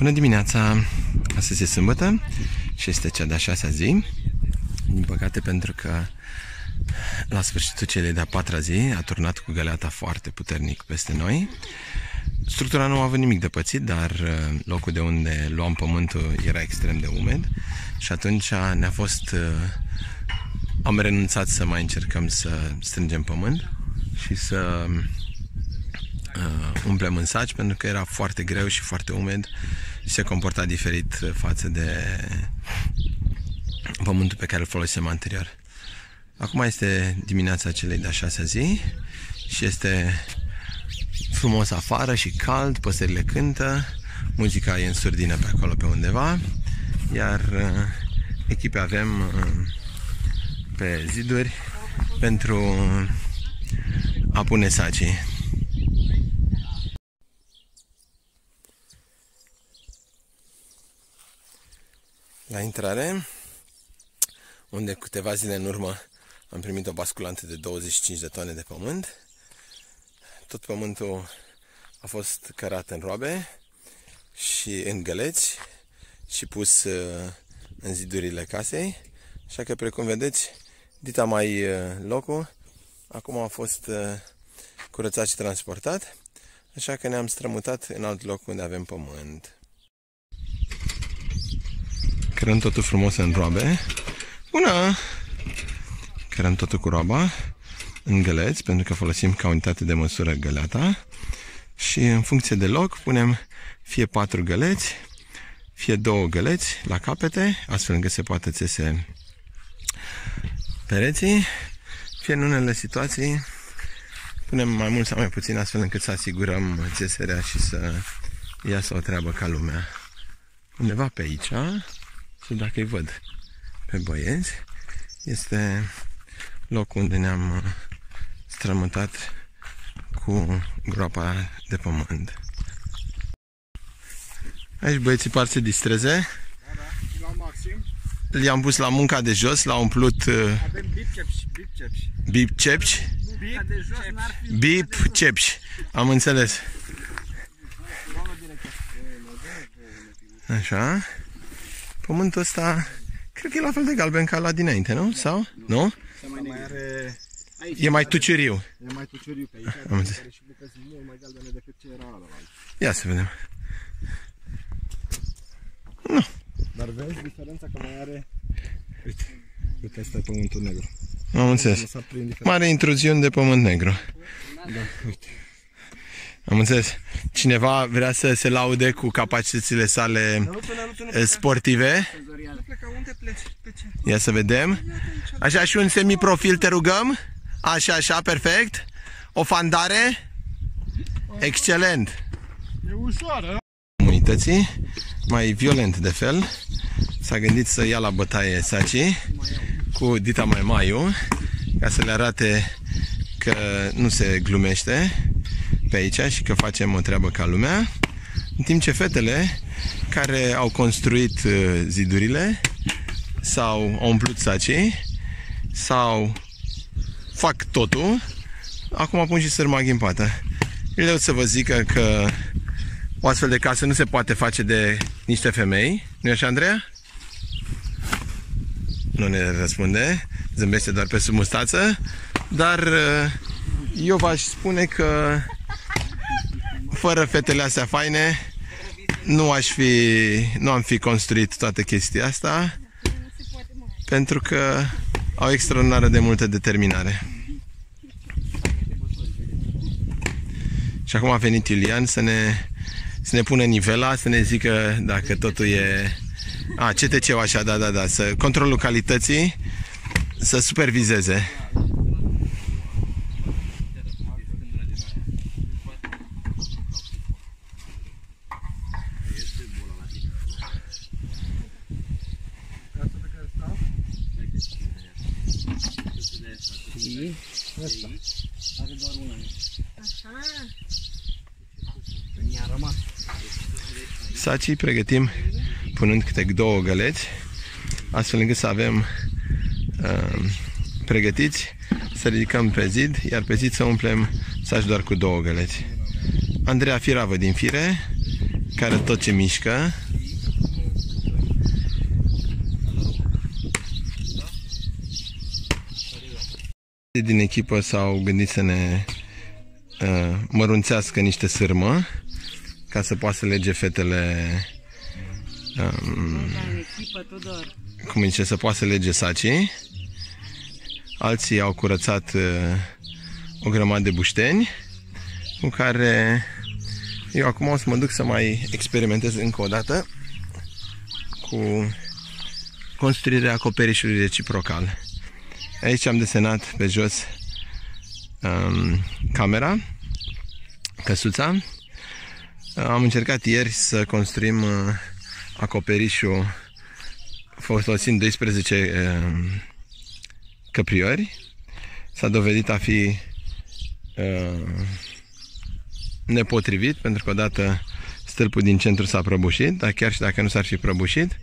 Bună dimineața! Astăzi e sâmbătă și este cea de-a șasea zi. Din păcate pentru că la sfârșitul celei de-a patra zi a turnat cu găleata foarte puternic peste noi. Structura nu a avut nimic de pățit, dar uh, locul de unde luam pământul era extrem de umed și atunci ne-a fost... Uh, am renunțat să mai încercăm să strângem pământ și să uh, umplem în saci pentru că era foarte greu și foarte umed și se comporta diferit față de pământul pe care îl folosem anterior. Acum este dimineața celei de-a șasea zi și este frumos afară și cald, păsările cântă, muzica e în surdină pe acolo pe undeva, iar uh, echipe avem uh, pe ziduri pentru a pune sacii. La intrare, unde câteva zile în urmă am primit o basculantă de 25 de tone de pământ. Tot pământul a fost cărat în roabe și în găleți și pus uh, în zidurile casei. Așa că, precum vedeți, dita mai uh, locul, acum a fost uh, curățat și transportat, așa că ne-am strămutat în alt loc unde avem pământ. Cărăm totul frumos în roabe. Bună! Cărăm totul cu roaba în găleți, pentru că folosim ca unitate de măsură găleata. Și în funcție de loc punem fie patru găleți, fie două găleți la capete, astfel încât se poate țese pereții, fie în unele situații punem mai mult sau mai puțin astfel încât să asigurăm țeserea și să iasă o treabă ca lumea. Undeva pe aici, și dacă îi văd pe băieți, este locul unde ne-am uh, strămutat cu groapa de pământ. Aici băieții par să distreze. Da, da, maxim. I-am pus la munca de jos, l-au umplut uh, Avem bicepsi, bicepsi. bip-cepci. Bicepsi. Bip-cepci. Am înțeles. Așa. Pământul ăsta, cred că e la fel de galben ca la dinainte, nu? Sau? Nu? Se mai, mai are... Aici, E mai tuciuriu. E mai tuciuriu pe aici, Am înțeles. care și bucăți mult mai galbene decât ce era ala aici. Ia să vedem. Dar vezi diferența că mai are... Uite, uite asta e pământul negru. Am înțeles. Lăsat prin diferență. Mare intruziune de pământ negru. Da, uite. Am înțeles. Cineva vrea să se laude cu capacitățile sale Nu până, nu până, eh, sportive. nu pleca, unde pleci? Pe ce? Ia să vedem. Așa și un semiprofil te rugăm. Așa, așa, perfect. O fandare. Excelent. E ușoară. Comunității, mai violent de fel, s-a gândit să ia la bătaie sacii cu Dita Mai Maiu, ca să le arate că nu se glumește pe aici și că facem o treabă ca lumea, în timp ce fetele care au construit uh, zidurile sau au umplut sacii sau fac totul, acum pun și sârma ghimpată. Eu să vă zică că o astfel de casă nu se poate face de niște femei. nu așa, Andreea? Nu ne răspunde, zâmbește doar pe sub mustață, dar uh, eu v-aș spune că fără fetele astea faine nu aș fi, nu am fi construit toată chestia asta pentru că au extraordinară de multă determinare. Și acum a venit Iulian să ne, să ne pună nivela, să ne zică dacă totul e... A, CTC-ul așa, da, da, da, să controlul calității, să supervizeze. Are doar una. Mi-a rămas. Sacii pregătim punând câte două găleți, astfel încât să avem uh, pregătiți să ridicăm pe zid, iar pe zid să umplem saci doar cu două găleți. Andreea Firavă din Fire, care tot ce mișcă. Din echipă s-au gândit să ne uh, mărunțească niște sârmă ca să poată să lege fetele um, cum zice, să poată să lege sacii. Alții au curățat uh, o grămadă de bușteni cu care eu acum o să mă duc să mai experimentez încă o dată cu construirea acoperișului reciprocal. Aici am desenat pe jos um, camera, căsuța. Am încercat ieri să construim uh, acoperișul folosind 12 uh, căpriori. S-a dovedit a fi uh, nepotrivit, pentru că odată stâlpul din centru s-a prăbușit, dar chiar și dacă nu s-ar fi prăbușit,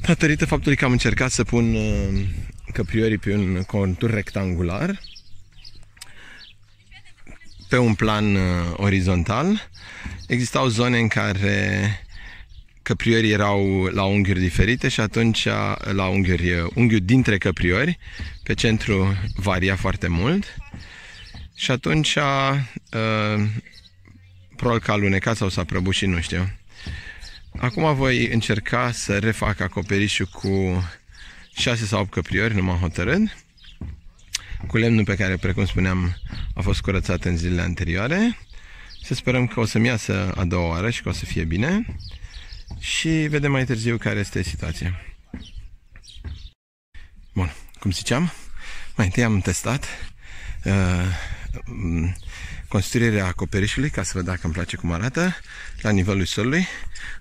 datorită faptului că am încercat să pun uh, căpriorii pe un contur rectangular, pe un plan uh, orizontal, existau zone în care căpriorii erau la unghiuri diferite și atunci la unghiuri, unghiul dintre căpriori, pe centru varia foarte mult și atunci uh, probabil că a alunecat sau s-a prăbușit, nu știu. Acum voi încerca să refac acoperișul cu 6 sau 8 căpriori, nu m-am hotărât. Cu lemnul pe care, precum spuneam, a fost curățat în zilele anterioare. Să sperăm că o să-mi iasă a doua oară și că o să fie bine. Și vedem mai târziu care este situația. Bun, cum ziceam, mai întâi am testat uh, construirea acoperișului ca să văd dacă îmi place cum arată la nivelul solului,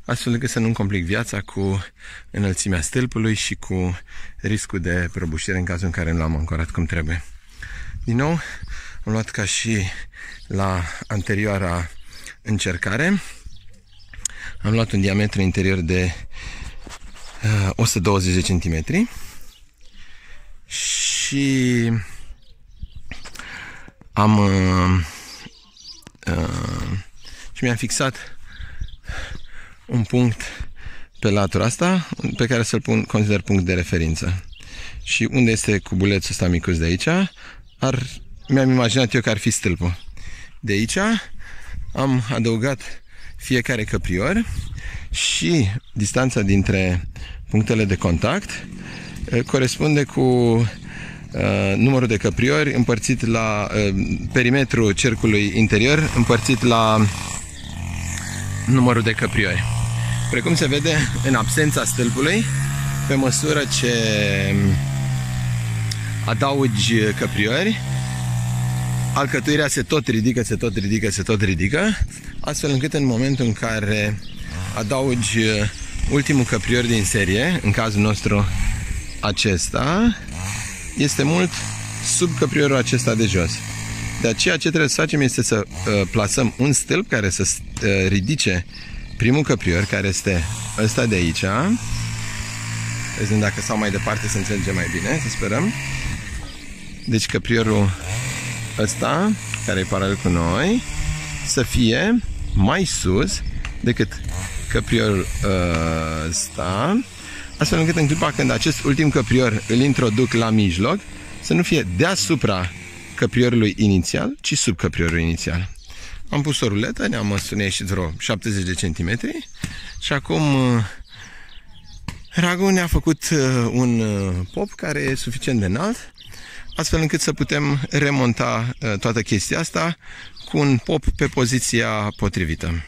astfel încât să nu-mi complic viața cu înălțimea stâlpului și cu riscul de prăbușire în cazul în care nu l-am ancorat cum trebuie. Din nou, am luat ca și la anterioara încercare, am luat un diametru interior de uh, 120 cm și am uh, uh, și mi-am fixat un punct pe latura asta pe care să-l pun, consider punct de referință. Și unde este cubulețul ăsta micuț de aici, ar, mi-am imaginat eu că ar fi stâlpul. De aici am adăugat fiecare căprior și distanța dintre punctele de contact uh, corespunde cu Uh, numărul de căpriori împărțit la uh, perimetrul cercului interior împărțit la numărul de căpriori. Precum se vede, în absența stâlpului, pe măsură ce adaugi căpriori, alcătuirea se tot ridică, se tot ridică, se tot ridică, astfel încât în momentul în care adaugi ultimul căprior din serie, în cazul nostru acesta, este mult sub căpriorul acesta de jos. De aceea ce trebuie să facem este să uh, plasăm un stâlp care să uh, ridice primul căprior, care este ăsta de aici. Vedem dacă sau mai departe să înțelegem mai bine, să sperăm. Deci căpriorul ăsta, care e paralel cu noi, să fie mai sus decât căpriorul uh, ăsta astfel încât în clipa când acest ultim căprior îl introduc la mijloc, să nu fie deasupra căpriorului inițial, ci sub căpriorul inițial. Am pus o ruletă, ne-am măsurat și vreo 70 de centimetri și acum uh, Ragu ne-a făcut uh, un uh, pop care e suficient de înalt, astfel încât să putem remonta toată chestia asta cu un pop pe poziția potrivită.